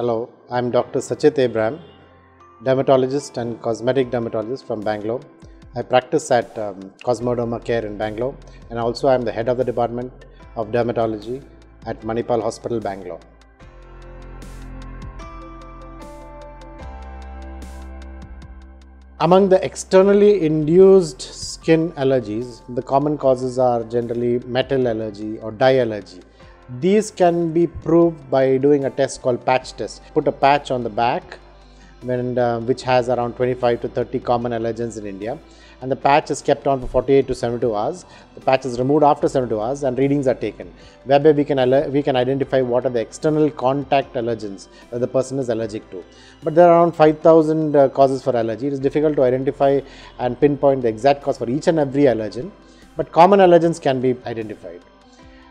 Hello, I'm Dr. Sachith Abraham, dermatologist and cosmetic dermatologist from Bangalore. I practice at um, Care in Bangalore and also I'm the head of the department of dermatology at Manipal Hospital, Bangalore. Among the externally induced skin allergies, the common causes are generally metal allergy or dye allergy. These can be proved by doing a test called patch test. Put a patch on the back uh, which has around 25 to 30 common allergens in India and the patch is kept on for 48 to 72 hours. The patch is removed after 72 hours and readings are taken whereby we can, we can identify what are the external contact allergens that the person is allergic to. But there are around 5000 uh, causes for allergy. It is difficult to identify and pinpoint the exact cause for each and every allergen, but common allergens can be identified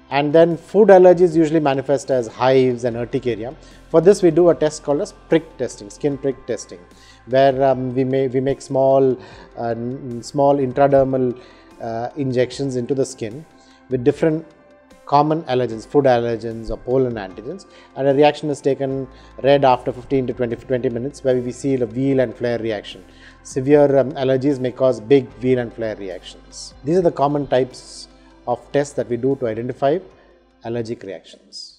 and then food allergies usually manifest as hives and urticaria. For this we do a test called as prick testing, skin prick testing, where um, we, may, we make small, uh, small intradermal uh, injections into the skin with different common allergens, food allergens or pollen antigens and a reaction is taken read after 15 to 20, 20 minutes where we see the wheal and flare reaction. Severe um, allergies may cause big wheal and flare reactions. These are the common types of tests that we do to identify allergic reactions.